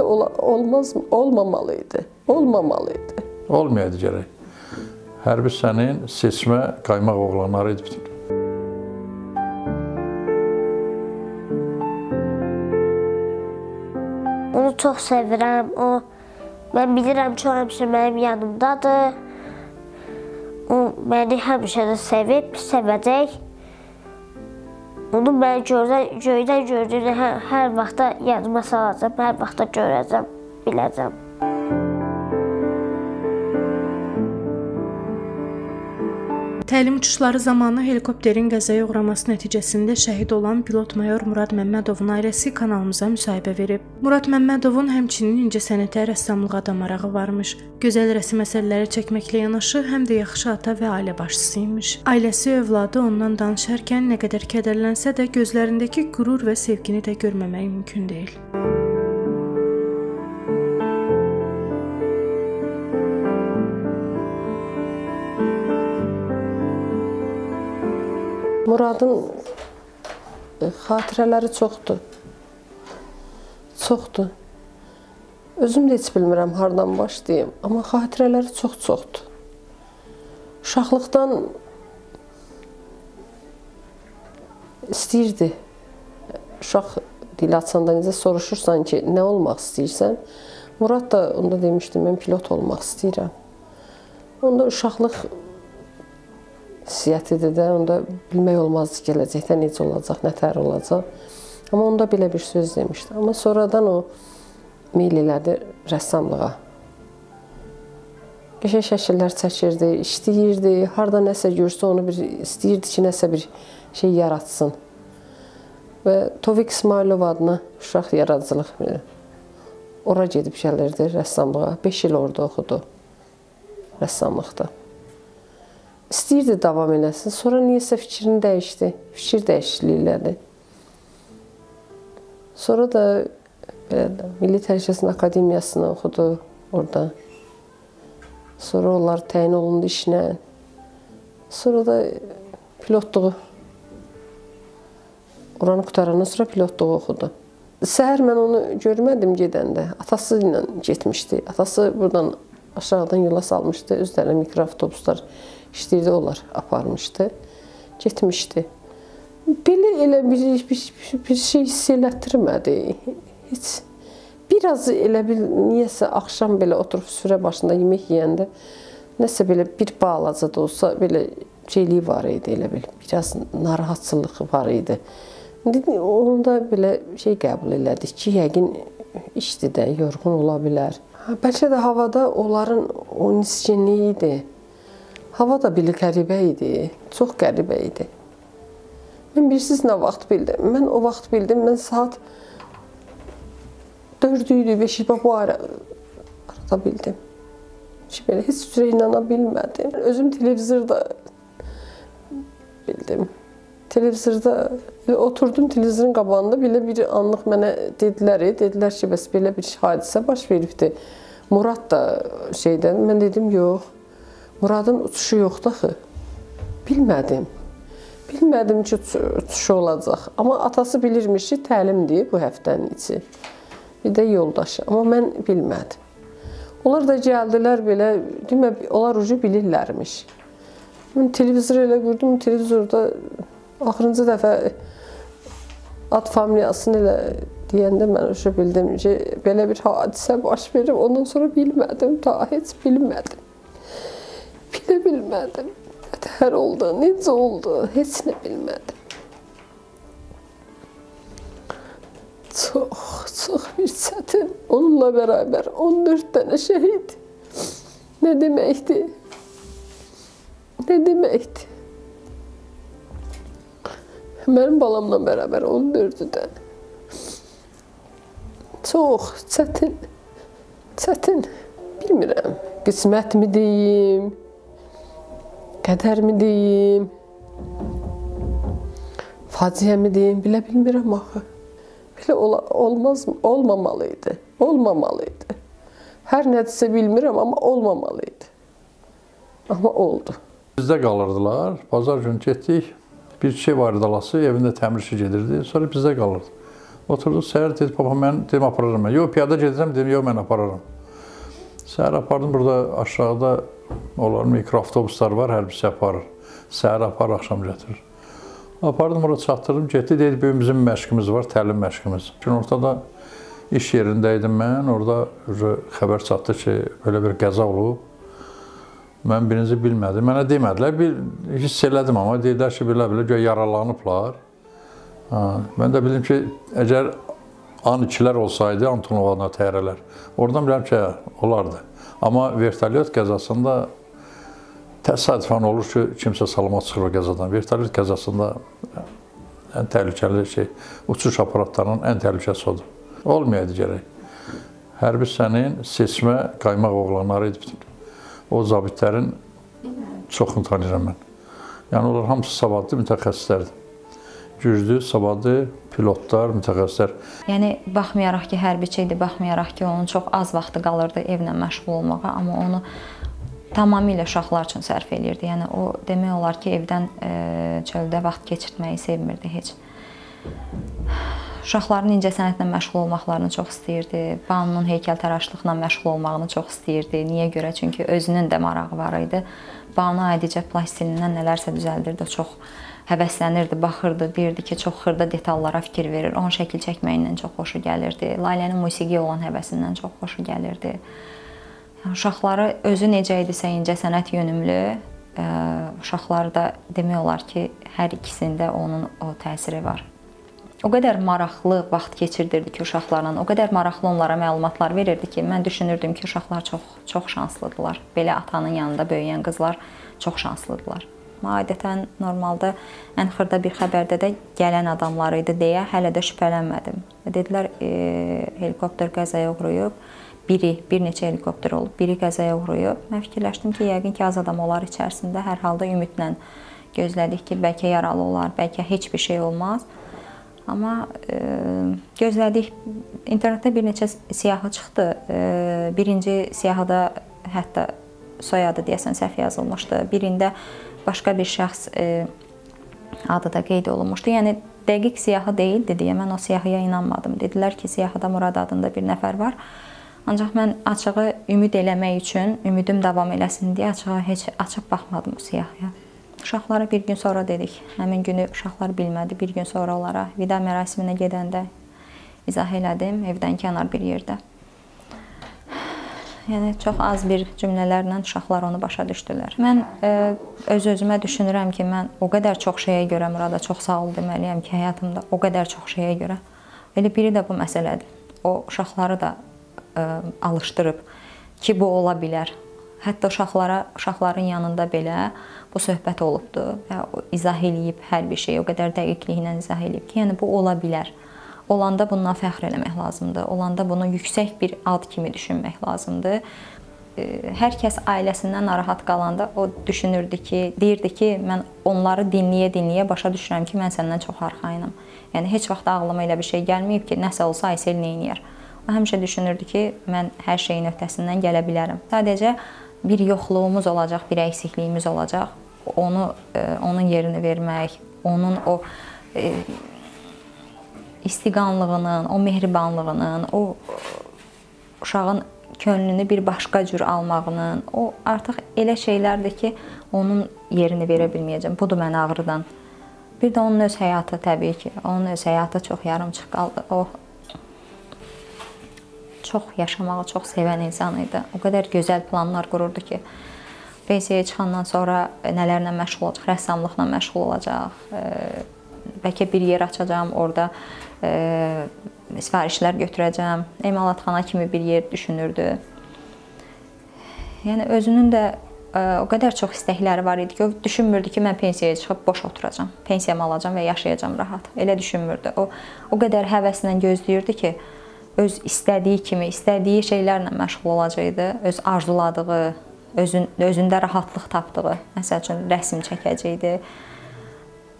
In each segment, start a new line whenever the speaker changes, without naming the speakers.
Belə ola, olmaz mı? Olmamalıydı. Olmamalıydı.
Olmayaydı gərək. Hərbi sənin seçmə qaymaq oğlanları idi bütün.
Onu çox sevirəm. O mən bilirəm ki, o həmişə mənim yanımdadır. O məni həmişə də sevib, sevəcək. Onu mən gördən, göydən gördüyünü hər, hər vaxtda yadıma salacağam, hər vaxtda görəcəm, biləcəm.
Təlim uçuşları zamanı helikopterin qəzaya uğraması nəticəsində şəhid olan pilot mayor Murad Məmmədovun ailəsi kanalımıza müsahibə verib. Murad Məmmədovun həmçinin incəsənətə, rəssamlığa da marağı varmış. Gözəl rəsm əsərləri çəkməklə yanaşı həm də yaxşı ata və ailə başçısı imiş. Ailəsi övladı ondan danışarkən nə qədər kədərlənsə də gözlərindəki qürur və sevgini də görməmək mümkün deyil.
Muradın e, xatirələri çoxdur. Çoxdur. Özüm də heç bilmirəm hardan başlayım, amma xatirələri çox-çoxdur. Uşaqlıqdan istəyirdi. Uşaq dil açanda necə soruşursan ki, nə olmaq istəyirsən? Murad da onda demişdi, mən pilot olmaq istəyirəm. Onda uşaqlıq hissiyyətidir də, onda bilmək olmazdı gələcəkdə necə olacaq, nətər olacaq. Amma onda belə bir söz demişdi. Amma sonradan o meyl elədi rəssamlığa. Qəşəng şəkillər çəkirdi, işləyirdi, harda nəsə görsə onu bir istəyirdi ki, nəsə bir şey yaratsın. Və Tovik İsmailov adına uşaq yaradıcılıq ora gedib gəlirdi rəssamlığa. 5 il orada oxudu rəssamlıqda istəyirdi davam eləsin. Sonra niyəsə fikrini dəyişdi. Fikir dəyişikliyi elədi. Sonra da belə də Milli Təhlükəsizlik Akademiyasını oxudu orada. Sonra onlar təyin olundu işlə. Sonra da pilotluğu oranı qutarandan sonra pilotluğu oxudu. Səhər mən onu görmədim gedəndə. Atası ilə getmişdi. Atası buradan aşağıdan yola salmışdı. Özləri mikroavtobuslar işləyirdi, onlar aparmışdı. Getmişdi. Belə elə bir, bir, bir şey hiss elətdirmədi. Heç biraz elə bir niyəsə axşam belə oturub süfrə başında yemək yeyəndə nəsə belə bir balaca da olsa belə şeyliyi var idi elə bil. Biraz narahatçılığı var idi. Onda belə şey qəbul elədik ki, yəqin işdir də, yorğun ola bilər. Bəlkə də havada onların o niskinliyi idi. Hava da belə qəribə idi, çox qəribə idi. Mən bilirsiniz nə vaxt bildim? Mən o vaxt bildim, mən saat 4 idi, 5 idi, bu ara arada bildim. Ki, belə heç cürə inana bilmədim. Özüm televizorda bildim. Televizorda oturdum televizorun qabağında belə bir anlıq mənə dedilər, dedilər ki, bəs belə bir hadisə baş veribdi. Murad da şeydən, mən dedim, yox. Muradın uçuşu yoxdur axı. Bilmədim. Bilmədim ki, uçuşu olacaq. Amma atası bilirmiş ki, təlimdir bu həftənin içi. Bir də yoldaşı. Amma mən bilmədim. Onlar da gəldilər belə, demə, onlar ucu bilirlərmiş. Mən televizor elə qurdum, televizorda axırıncı dəfə ad familiyasını elə deyəndə mən ucu bildim ki, belə bir hadisə baş verib. Ondan sonra bilmədim, daha heç bilmədim. Bilə bilmədim. Nətər oldu, necə oldu, heç nə bilmədim. Çox, çox bir çətin. Onunla bərabər 14 dənə şəhid. Nə deməkdir? Nə deməkdir? Mənim balamla bərabər 14-ü də. Çox çətin. Çətin. Bilmirəm. Qismətmi deyim? Qədərmi deyim? Faciəmi deyim? Bilə bilmirəm axı. Belə ola, olmaz mı? Olmamalıydı. Olmamalıydı. Hər nədirsə bilmirəm, amma olmamalıydı. Amma oldu.
Bizdə qalırdılar. Bazar günü getdik. Bir şey var idi alası, evində təmir işi gedirdi. Sonra bizdə qalırdı. Oturduq səhər dedi, papa mən dedim apararam mən. Yox, piyada gedəcəm dedim, yox mən apararam. Səhər apardım burada aşağıda onların mikroavtobuslar var, hərbisi aparır. Səhər apar, axşam gətirir. Apardım ora çatdırdım, getdi dedi, bu gün bizim məşqimiz var, təlim məşqimiz. Gün ortada iş yerində idim mən. Orada xəbər çatdı ki, belə bir qəza olub. Mən birinci bilmədim. Mənə demədilər. Bir hiss elədim amma dedilər ki, belə-belə göy yaralanıblar. Ha, mən də bildim ki, əgər an ikilər olsaydı, Antonovana təyyarələr, oradan bilirəm ki, olardı. Amma vertolyot qəzasında təsadüfən olur ki, kimsə salamat çıxır o qəzadan. Vertolyot qəzasında ən təhlükəli şey, uçuş aparatlarının ən təhlükəlisi odur. Olmayaydı gərək. Hərbi hissənin seçmə qaymaq oğlanları idi. O zabitlərin çoxunu tanıyıram mən. Yəni onlar hamısı savadlı mütəxəssislərdir. Güclü, savadlı pilotlar, mütəxəssislər.
Yəni baxmayaraq ki, hərbiçi idi, baxmayaraq ki, onun çox az vaxtı qalırdı evlə məşğul olmağa, amma onu tamamilə uşaqlar üçün sərf eləyirdi. Yəni o demək olar ki, evdən e, çöldə vaxt keçirtməyi sevmirdi heç. Uşaqların incəsənətlə məşğul olmaqlarını çox istəyirdi. Banunun heykəltaraşlıqla məşğul olmağını çox istəyirdi. Niyə görə? Çünki özünün də marağı var idi. Banu adicə plastilindən nələrsə düzəldirdi. Çox həvəslənirdi, baxırdı, bilirdi ki, çox xırda detallara fikir verir. Onun şəkil çəkməyindən çox xoşu gəlirdi. Laylənin musiqiyə olan həvəsindən çox xoşu gəlirdi. Uşaqları özü necə idisə incəsənət yönümlü, uşaqlarda demək olar ki, hər ikisində onun o təsiri var o qədər maraqlı vaxt keçirdirdi ki, uşaqlarla, o qədər maraqlı onlara məlumatlar verirdi ki, mən düşünürdüm ki, uşaqlar çox çox şanslıdılar. Belə atanın yanında böyüyən qızlar çox şanslıdılar. Adətən normalda ən xırda bir xəbərdə də gələn adamlar idi deyə hələ də şübhələnmədim. Dedilər, e, helikopter qəzaya uğrayıb. Biri, bir neçə helikopter olub, biri qəzaya uğrayıb. Mən fikirləşdim ki, yəqin ki, az adam olar içərisində. Hər halda ümidlə gözlədik ki, bəlkə yaralı olar, bəlkə heç bir şey olmaz. Amma e, gözlədik. İnternetdə bir neçə siyahı çıxdı. E, birinci siyahıda hətta soyadı deyəsən səhv yazılmışdı. Birində başqa bir şəxs e, adı da qeyd olunmuşdu. Yəni dəqiq siyahı deyildi deyə mən o siyahıya inanmadım. Dedilər ki, siyahıda Murad adında bir nəfər var. Ancaq mən açığı ümid eləmək üçün, ümidim davam eləsin deyə açığı heç açıb baxmadım o siyahıya. Uşaqlara bir gün sonra dedik. Həmin günü uşaqlar bilmədi. Bir gün sonra onlara vida mərasiminə gedəndə izah elədim evdən kənar bir yerdə. Yəni çox az bir cümlələrlə uşaqlar onu başa düşdülər. Mən e, öz-özümə düşünürəm ki, mən o qədər çox şeyə görə Murada çox sağ ol deməliyəm ki, həyatımda o qədər çox şeyə görə. Elə biri də bu məsələdir. O uşaqları da ə, e, alışdırıb ki, bu ola bilər. Hətta uşaqlara, uşaqların yanında belə bu söhbət olubdu və o izah eləyib hər bir şeyi o qədər dəqiqliklə izah eləyib ki, yəni bu ola bilər. Olanda bundan fəxr eləmək lazımdır. Olanda bunu yüksək bir ad kimi düşünmək lazımdır. Hər kəs ailəsindən narahat qalanda o düşünürdü ki, deyirdi ki, mən onları dinləyə-dinləyə başa düşürəm ki, mən səndən çox arxayınam. Yəni heç vaxt ağlıma elə bir şey gəlməyib ki, nəsə olsa Aysel edir? O həmişə düşünürdü ki, mən hər şeyin öhdəsindən gələ bilərəm. Sadəcə bir yoxluğumuz olacaq, bir əksikliyimiz olacaq. Onu onun yerini vermək, onun o istiqanlığının, o mehribanlığının, o uşağın könlünü bir başqa cür almağının, o artıq elə şeylərdir ki, onun yerini verə bilməyəcəm. Budur məni ağrıdan. Bir də onun öz həyatı təbii ki, onun öz həyatı çox yarımçıq qaldı. O çox yaşamağı çox sevən insan idi. O qədər gözəl planlar qururdu ki, pensiyaya çıxandan sonra nələrlə məşğul olacaq, rəssamlıqla məşğul olacaq. Bəlkə bir yer açacağam, orada sifarişlər götürəcəm. Emalatxana kimi bir yer düşünürdü. Yəni özünün də o qədər çox istəkləri var idi ki, o düşünmürdü ki, mən pensiyaya çıxıb boş oturacam. Pensiyamı alacam və yaşayacam rahat. Elə düşünmürdü. O o qədər həvəslə gözləyirdi ki, öz istədiyi kimi, istədiyi şeylərlə məşğul olacaqdı, öz arzuladığı, özün özündə rahatlıq tapdığı, məsəl üçün rəsm çəkəcəkdi.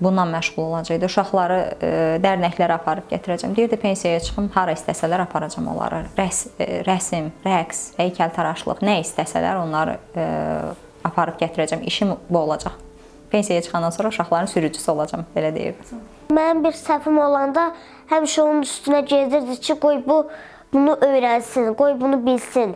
Bununla məşğul olacaqdı. Uşaqları e, dərnəklərə aparıb gətirəcəm. Deyirdi pensiyaya çıxım, hara istəsələr aparacam onları. Rəs, e, rəsm, rəqs, heykəltaraşlıq, nə istəsələr onları e, aparıb gətirəcəm. İşim bu olacaq. Pensiyaya çıxandan sonra uşaqların sürücüsü olacağam, belə deyirdi.
Mənim bir səhvim olanda həmişə onun üstünə gedirdi ki, qoy bu bunu öyrənsin, qoy bunu bilsin.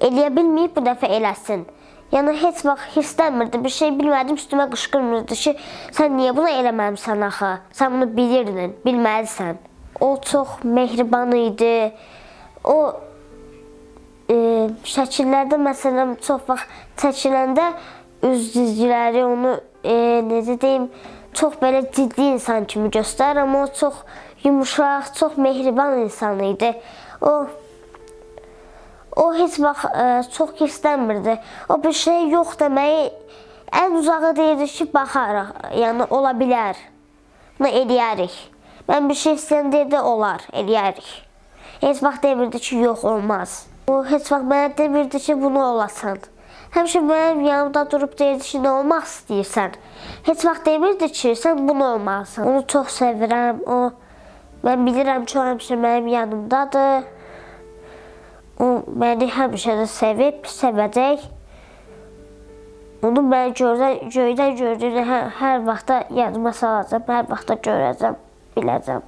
Eləyə bilməyib bu dəfə eləsin. Yəni heç vaxt hirslənmirdi. Bir şey bilmədim, üstümə qışqırmırdı ki, sən niyə bunu eləməmisən axı? Sən bunu bilirdin, bilməlisən. O çox mehriban idi. O e, şəkillərdə məsələn çox vaxt çəkiləndə üz cizgiləri onu e, necə deyim, çox belə ciddi insan kimi göstərir, amma o çox yumşaq, çox mehriban insan idi. O o heç vaxt ə, çox hirslənmirdi. O bir şey yox deməyi ən uzağı deyirdi ki, baxarıq. Yəni ola bilər. Bunu eləyərik. Mən bir şey istəyən deyirdi, olar, eləyərik. Heç vaxt demirdi ki, yox, olmaz. O heç vaxt mənə demirdi ki, bunu olasan. Həmişə mənim yanımda durub deyirdi ki, nə olmaq istəyirsən. Heç vaxt demirdi ki, sən bunu olmalısan. Onu çox sevirəm. O mən bilirəm ki, o həmişə mənim yanımdadır. O məni həmişə də sevib, sevəcək. Onu mən gördən, göydən gördüyünü hər, hər vaxtda yadıma salacağam, hər vaxtda görəcəm, biləcəm.